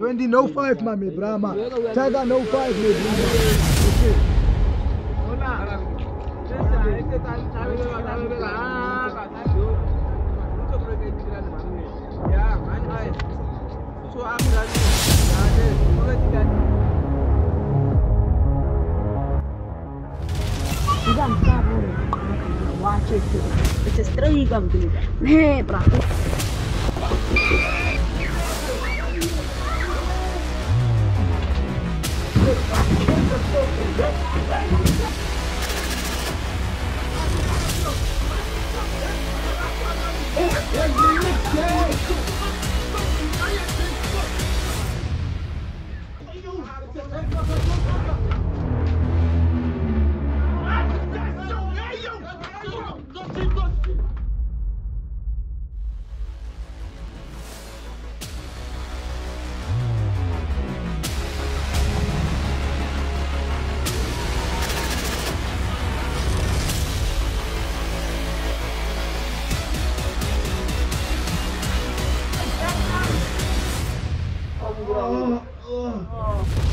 20 no 5 mami brama. Tiger no 5 me brama. Okay. Ikan kabur. Wajib. Terus terus ikan betul. Nih, berapa? Oh, 어.